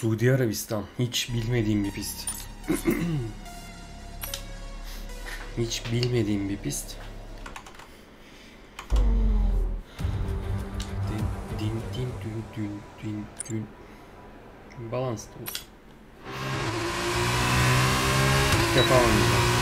Suudi Arabistan. Hiç bilmediğim bir pist. Hiç bilmediğim bir pist. Din din din dün dün dün dün. Balans olsun. İlk defa.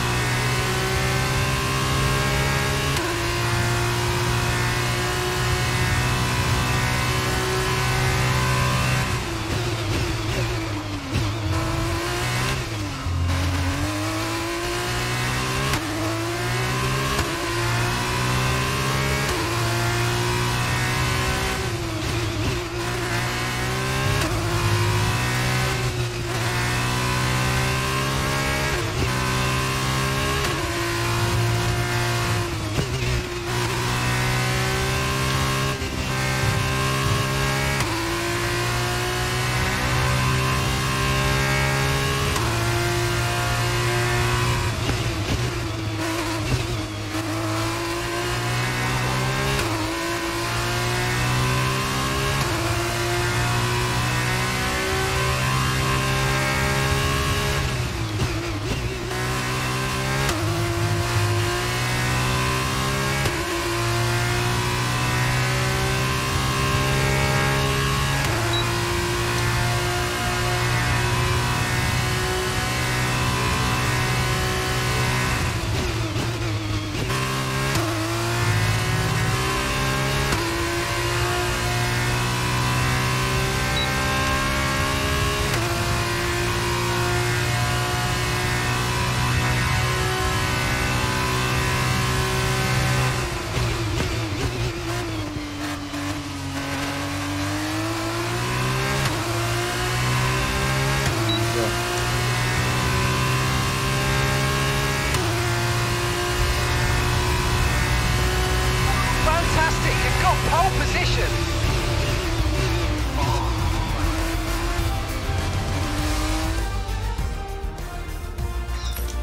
Pole position.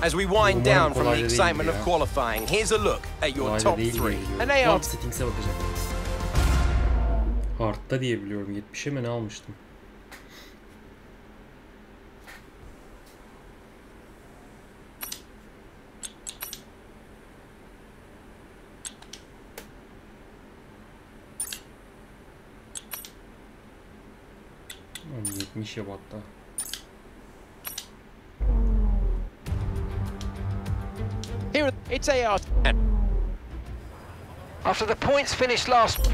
As we wind Umarım down from the excitement of qualifying, here's a look at your top three. And they are Hard settings'e bakacaktınız. Hard'da diye 70'e mi ne almıştım? Lan 70 yap hatta. Here, it's AR. After the points finished last.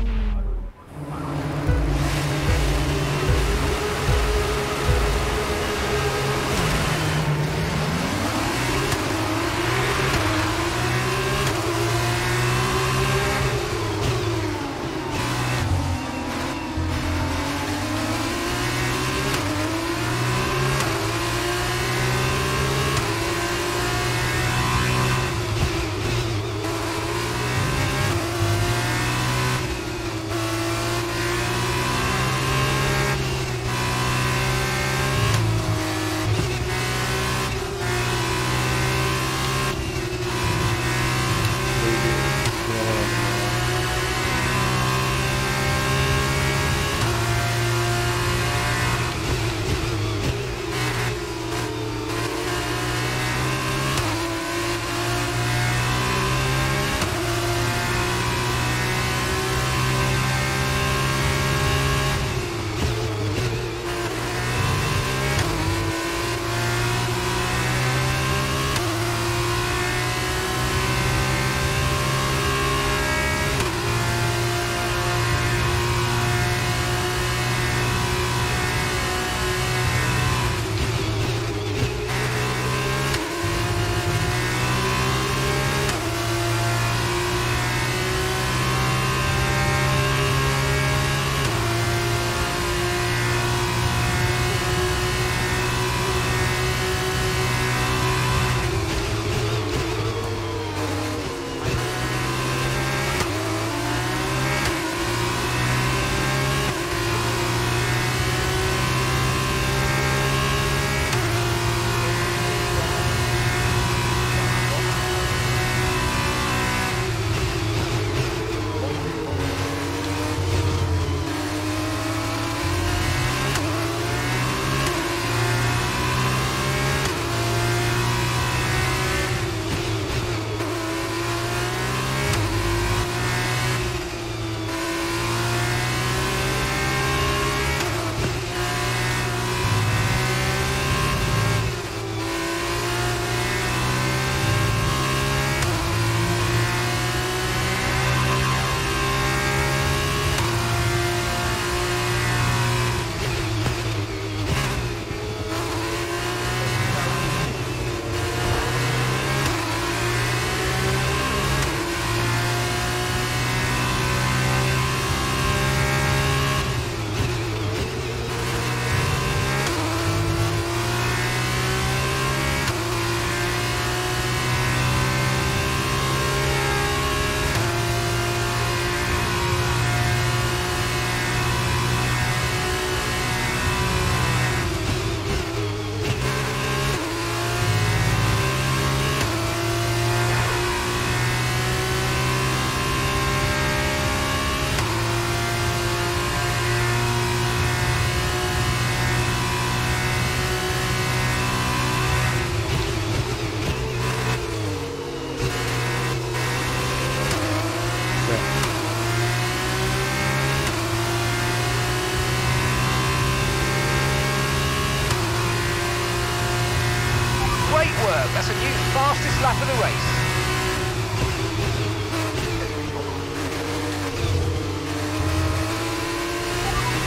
Fastest lap of the race.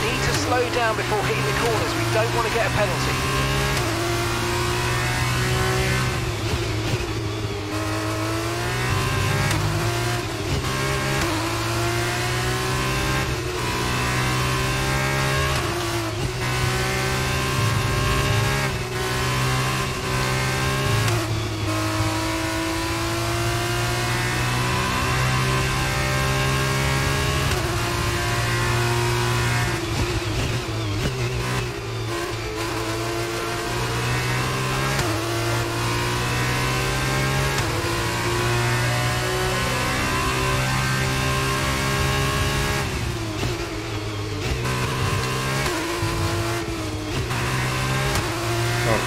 Need to slow down before hitting the corners. We don't want to get a penalty.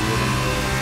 Música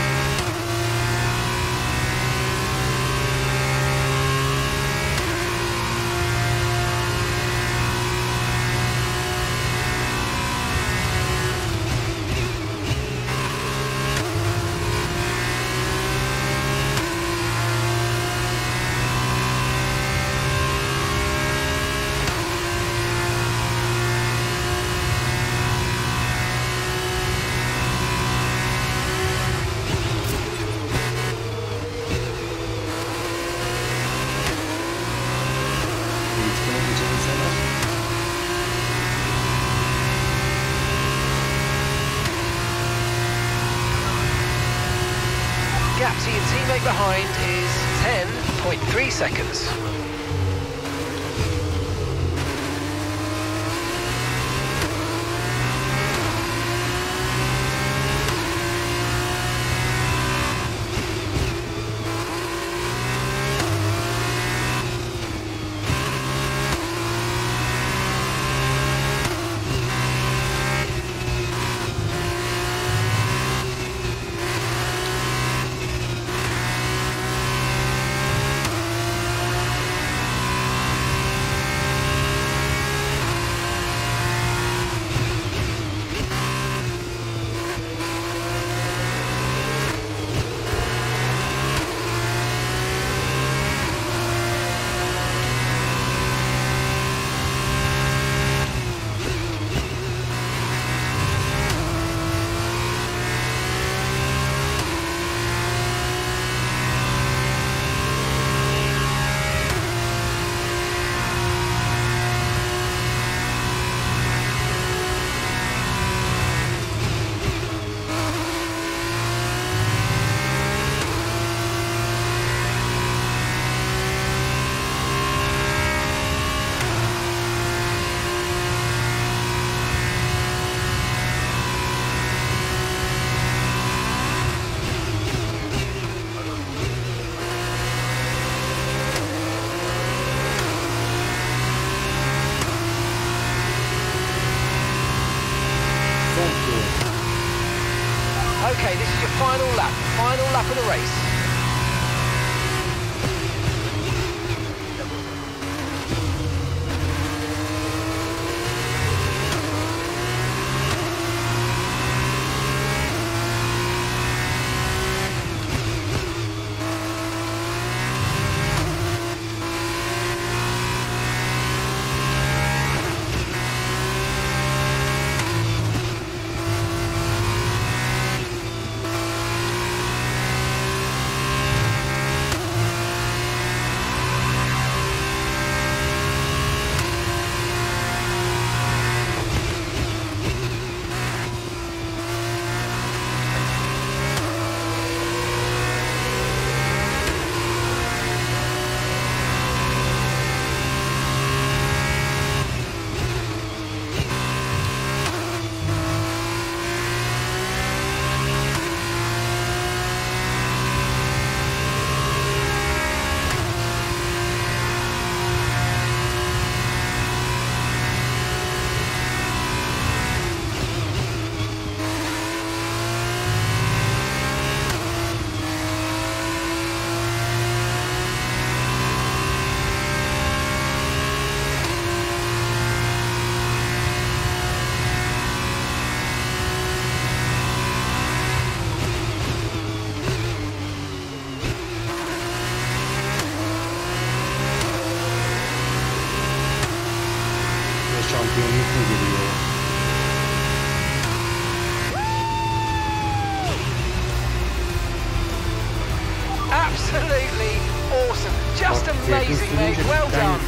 Amazing, mate. Well done.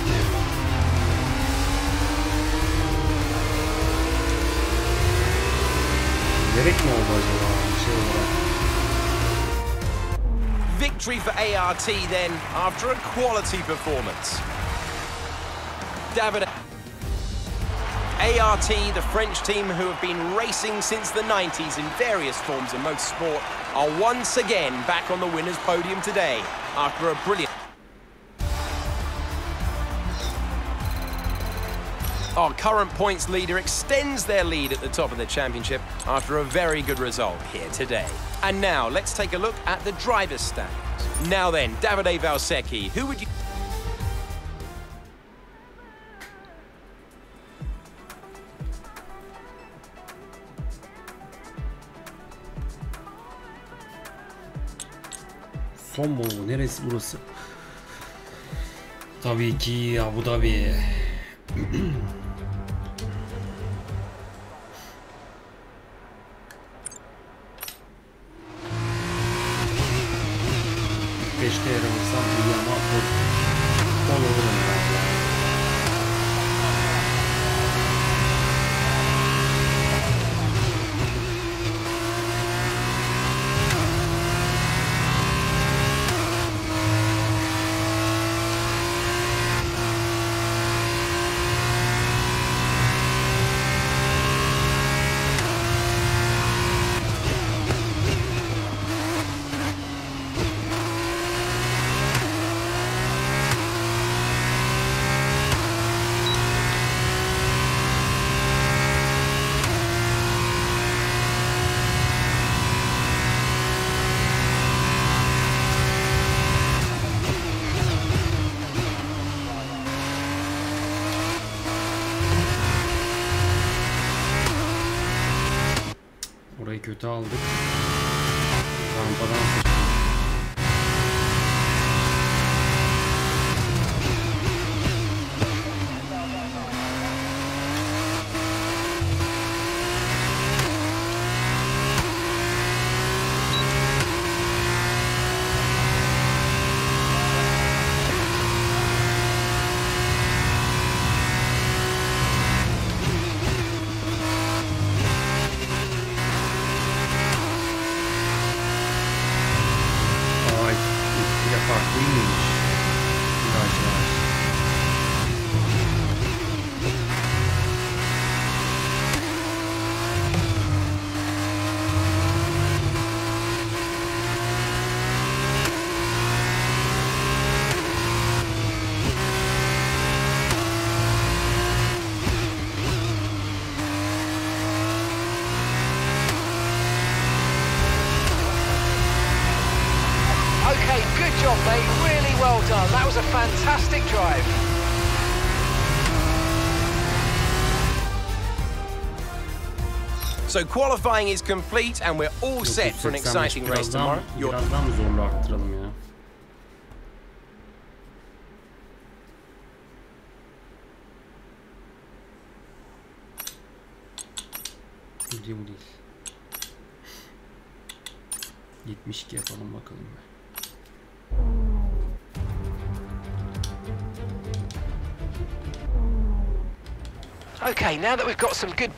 Gerek mi oldu acaba? Bir şey olarak. Victory for ART then after a quality performance. David. ART, the French team who have been racing since the 90s in various forms of motorsport, are once again back on the winner's podium today after a brilliant. Our current points leader extends their lead at the top of the championship after a very good result here today. And now let's take a look at the driver's standings. Now then, Davide Valsecchi, who would you... Son mu bu? Neresi burası? Tabii ki Abu Dhabi. Keşke yaramasam dünyama pol olurum. Orayı kötü aldık. Rampadan sıçtık. Okay, good job, mate. Really well done. That was a fantastic drive. So qualifying is complete and we're all set for an exciting race tomorrow. Your Biraz daha mı zorlu arttıralım ya? Bu değil bu değil. 72 yapalım bakalım. Okay, now that we've got some good...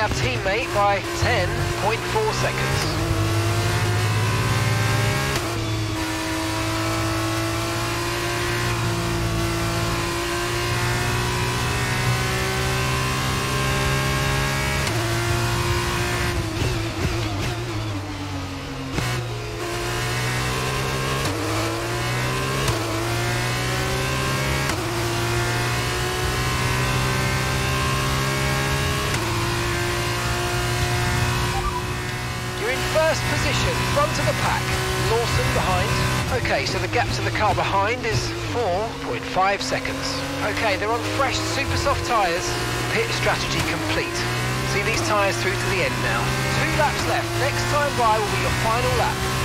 our teammate by 10.4 seconds. You're in first position, front of the pack. Lawson behind. Okay, so the gap to the car behind is 4.5 seconds. Okay, they're on fresh, super soft tyres. Pit strategy complete. See these tyres through to the end now. Two laps left. Next time by will be your final lap.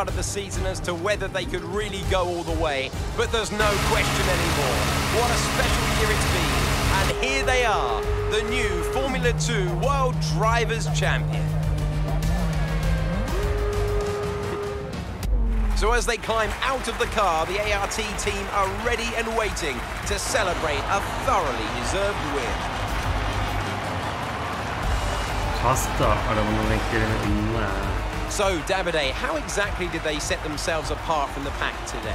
Start of the season as to whether they could really go all the way, but there's no question anymore. What a special year it's been. And here they are, the new Formula 2 World Drivers' Champion. So as they climb out of the car, the ART team are ready and waiting to celebrate a thoroughly deserved win. Hasta arabanın renklerini ha. So, Davide, how exactly did they set themselves apart from the pack today?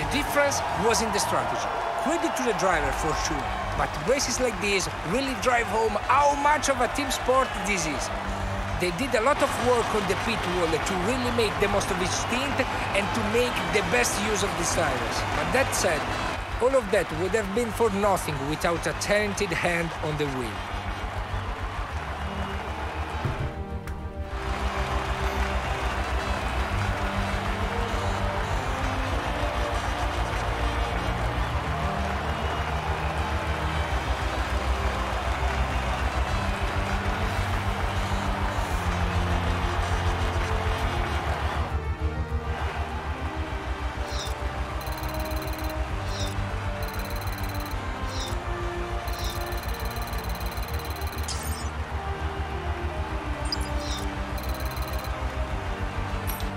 The difference was in the strategy. Credit to the driver for sure, but races like this really drive home how much of a team sport this is. They did a lot of work on the pit wall to really make the most of each stint and to make the best use of the tires. But that said, all of that would have been for nothing without a talented hand on the wheel.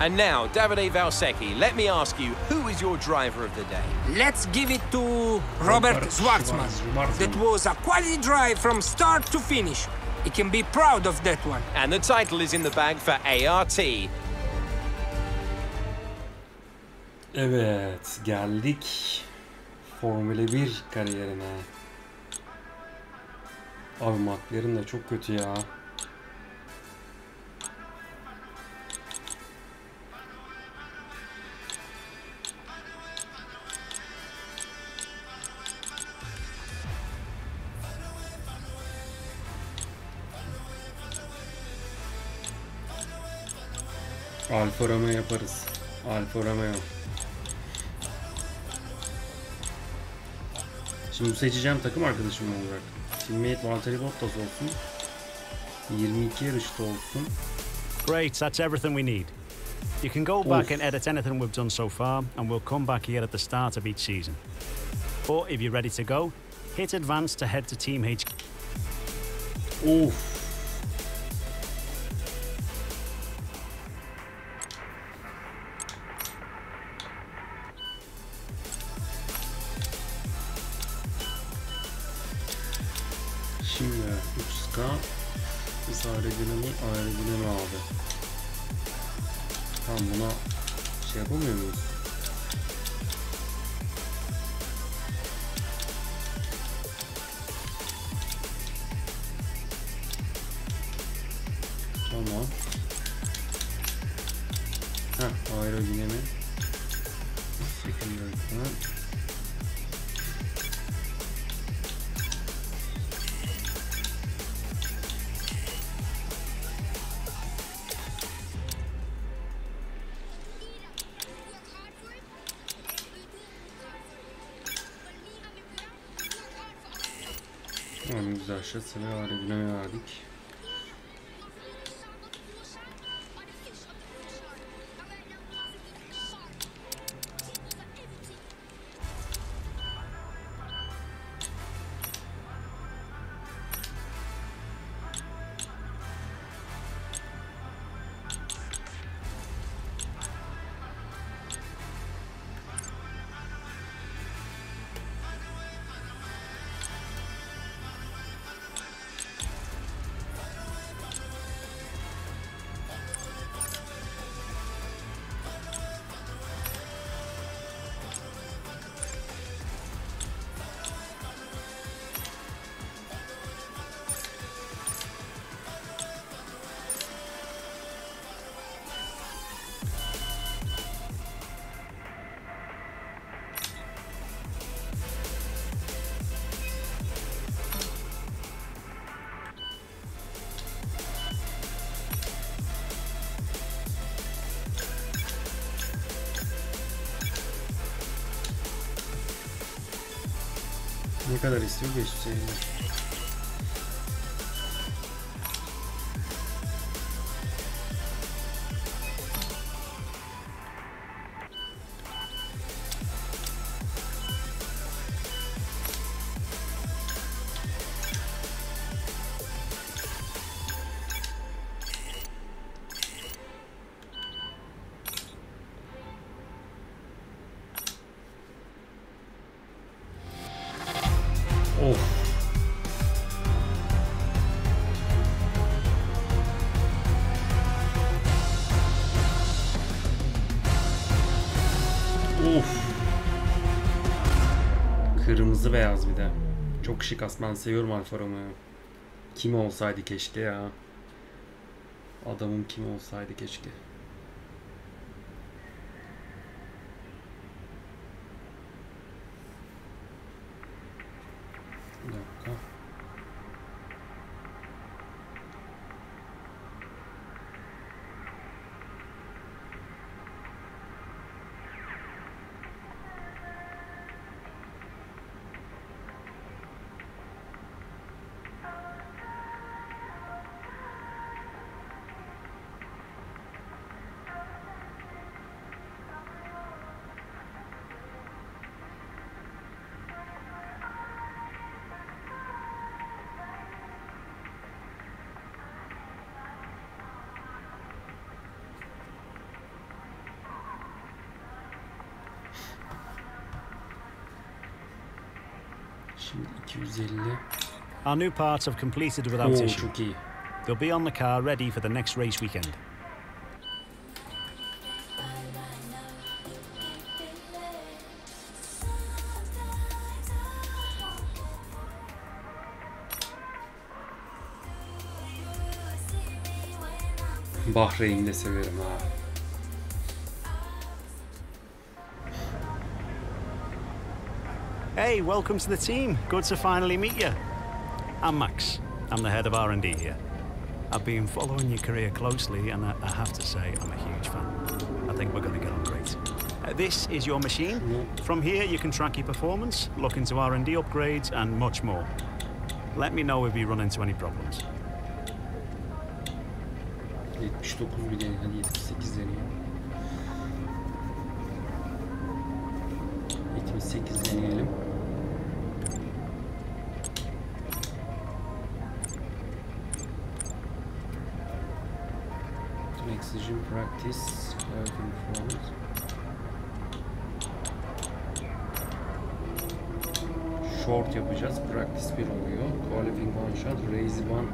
And now, Davide Valsecchi, let me ask you, who is your driver of the day? Let's give it to Robert Robert Shwartzman. Shwartzman. That was a quality drive from start to finish. He can be proud of that one. And the title is in the bag for ART. Evet, geldik Formula 1 kariyerine. Abi McLaren de çok kötü ya. Alfa Romeo yaparız. Alfa Romeo. Şimdi seçeceğim takım arkadaşım olacak. Teammate Valtteri Bottas olsun. 22 yarışta olsun. Great, that's everything we need. You can go back and edit anything we've done so far, and we'll come back here at the start of each season. But if you're ready to go, hit advance to head to Team HQ. Of. arkadaşlar. Sıraya verdik, verdik. Ne kadar istiyor? 550. Of. Aslında ben seviyorum Alfa Romeo'yu. Kim olsaydı keşke ya. Adamım kim olsaydı keşke. Bir dakika. Şimdi 250. Our new parts have completed without issue. They'll be on the car ready for the next race weekend. Bahreyn'i de severim ha. Hey, welcome to the team. Good to finally meet you. I'm Max. I'm the head of R&D here. I've been following your career closely, and I, I have to say I'm a huge fan. I think we're going to get on great. Uh, this is your machine. From here, you can track your performance, look into R&D upgrades, and much more. Let me know if you run into any problems. 79 bir deney. 78 deneyelim. 78 deneyelim. Practice. Driving forward. Short yapacağız. Practice 1 oluyor. Qualifying one shot. Raise one.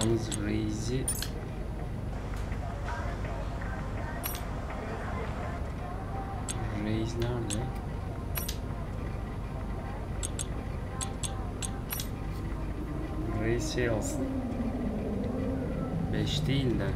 Yalnız Raze'i Raze nerede? Raze şey alsın. 5 değil de.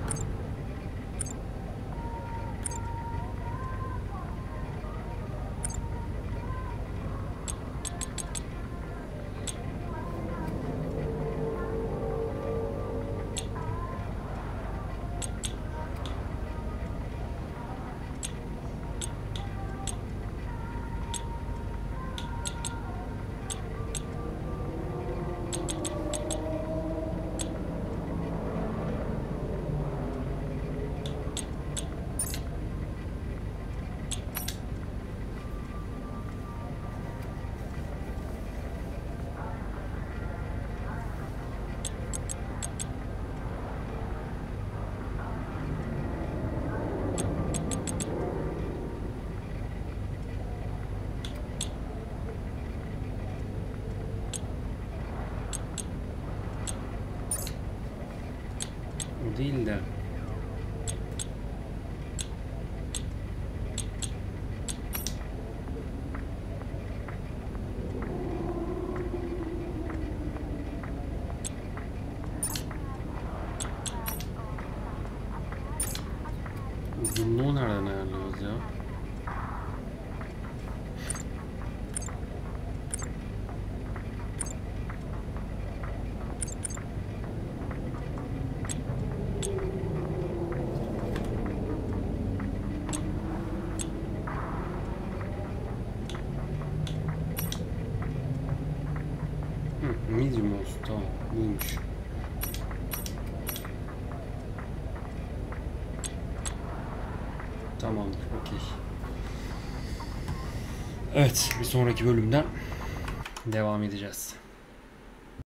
linda. Evet. Bir sonraki bölümden devam edeceğiz.